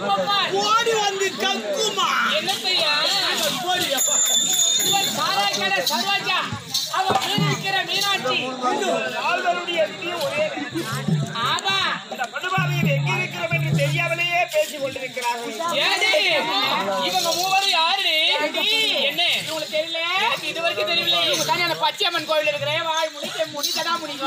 ஓடி வந்து கக்குமா என்னத்தையா போடி அப்பா. இவன் சாராய் கடை சரோஜா அவ மீன் விற்கிற மீனாட்சி ஆள்களுடைய விதியும் ஒரே ஆமா இந்த படுபாவியில் எங்கே இருக்கிறோம் என்று தெரியாமலேயே பேசிக் கொண்டிருக்கிறார்கள். ஏடி இவங்க மூவரும் யாருடி? என்ன? இவங்களுக்கு தெரியல. எனக்கு இது வரைக்கும் தெரியல இவங்க தானே அந்த பச்சையம்மன் கோவில் இருக்கிறேன் வாய் முடிக்க முடி தடா முடியும்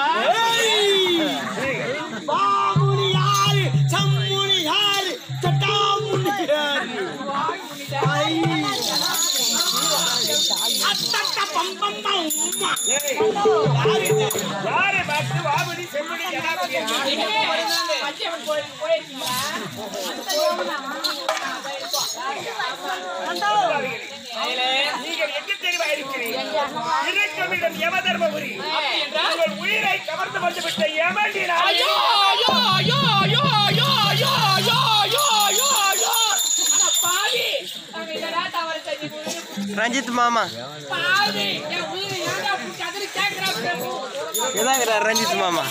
இருக்கமிடம் யம தர்மபுரி உங்கள் உயிரை கவர்ந்து ஐயோ ஐயோ ஐயோ ஐயோ ஐயோ ஐயோ ஐயோ ஐயோ ஐயோ ஐயோ பாவி ரஞ்சித் மாமா. இதாங்கிறா ரஞ்சித் மாமா.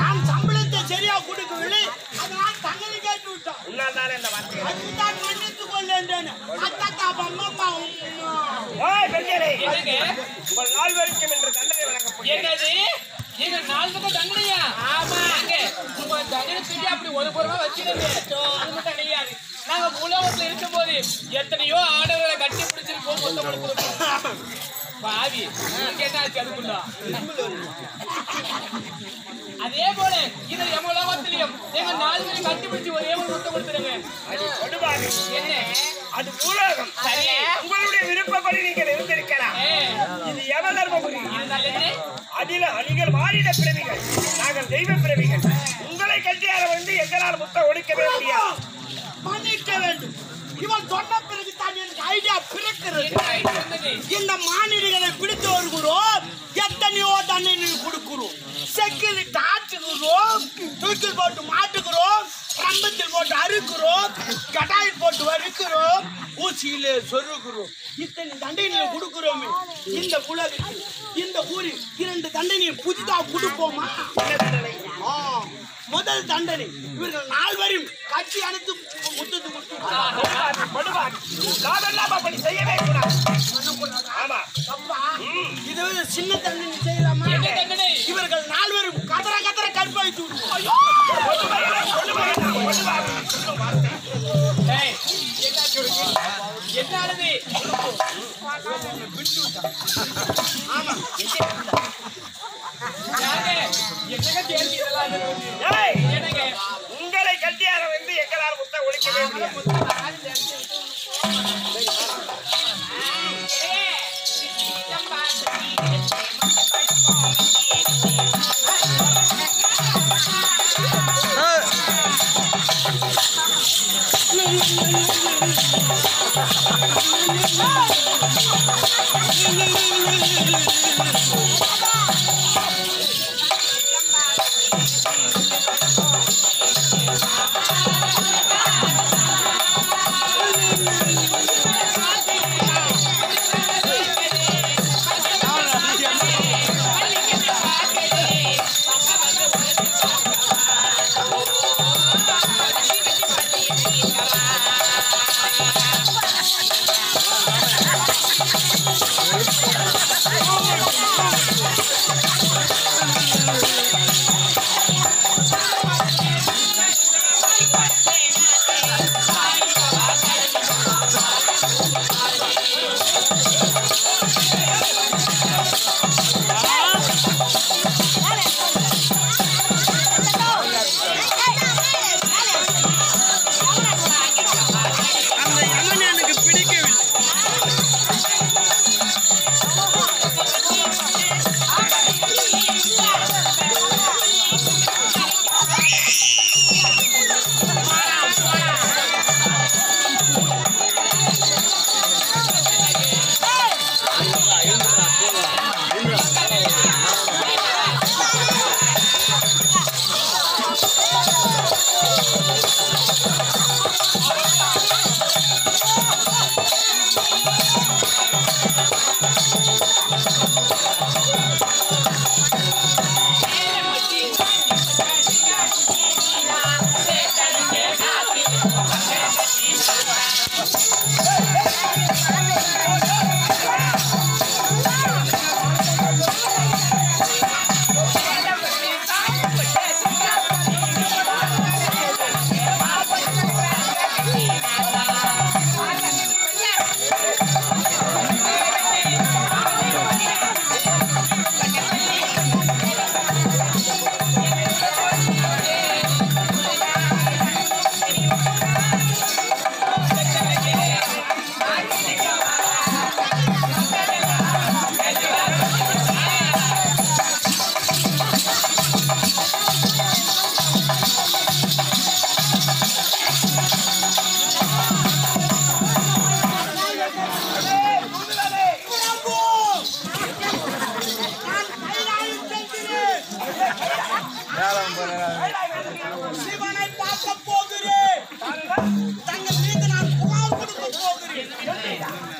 நாம் சம்பளத்தை சரியா கொடுக்கவில்லை. மன்னித்து விட்டான் உன்னால்தானே இந்த வார்த்தை அதுதான் மன்னித்து அம்மா அப்பா ஓய் பெரியரே உங்கள் நால்வருக்கும் என்று தண்டனை வழங்கப்படுகிறது நீங்க நாலுக்கும் தண்டனையா ஆமா. அங்க. உங்க தண்டனை தூக்கி அப்படி ஒரு புறமா வச்சிருந்தே அதுக்கு தண்டையாது நாங்க உலகத்துல இருக்கும் போது எத்தனையோ ஆடவர்களை கட்டி பிடிச்சிருப்போம் மொத்தப்படுத்திருப்போம் பாவி. கேட்டாச்சு அதுக்குள்ள? அதே போல இது எம உலகத்திலையும் எங்க நாலு பேரும் கட்டி பிடிச்சி ஒரே ஒரு முத்தம் கொடுத்துருங்க. அது கொடுபாடு என்ன? அது உலகம் சரி உங்களுடைய விருப்பப்படி நீங்கள் இருந்திருக்கலாம். இது யம தர்மபுரி. அதில நீங்கள் மாநில பிறவிகள். நாங்கள் தெய்வ பிறவிகள். உங்களை கட்டியார வந்து எங்களால் முத்த ஒடுக்கவே முடியாது. மன்னிக்க வேண்டும். இவன் சொன்ன பிறகு தான் எனக்கு ஐடியா பிறக்கிறது. இந்த மாநிலங்களை பிடித்து வருகிறோம். எத்தனையோ தண்டனை கொடுக்கிறோம். செக்கில் ஆட்டுகிறோம் தூக்கில் போட்டு மாட்டுக்கிறோம் கம்பத்தில் போட்டு அறுக்கிறோம் கடாயில் போட்டு வறுக்கிறோம் ஊசியில சொருக்கிறோம் இத்தனை தண்டனையை கொடுக்கிறோமே. இந்த உலகத்தில் இந்த ஊரில் இரண்டு தண்டனையை புதிதா கொடுப்போமா? தண்டனை? ஆ, முதல் தண்டனை இவர்கள் நால்வரையும் கட்சி அனைத்து முத்தத்து கொடுத்து செய்யவே கூடாது. சின்ன தம்பி நிச்சயமா இவர்கள் நால்வரும் கதற கதற கற்பழித்து என்னாலது ஆமா. உங்களை கட்டியார வந்து எங்களால் முத்த ஒழிக்க வேண்டும்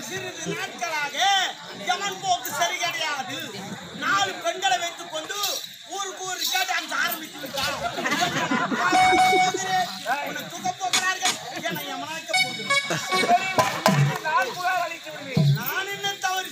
சிறிது நாட்களாக எவன் போக்கு சரி கிடையாது. நாலு பெண்களை வைத்துக் கொண்டு ஊருக்கு ஊர் கேட்டு ஆரம்பித்து விட்டான் நான் என்ன தவறு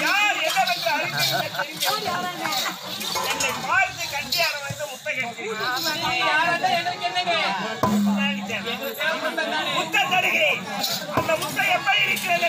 யார் என்னவென்று என்னை பார்த்து கட்டி அரவணைத்து முத்தை கட்டி தருகிறேன் அந்த முத்தை எப்படி இருக்கிறது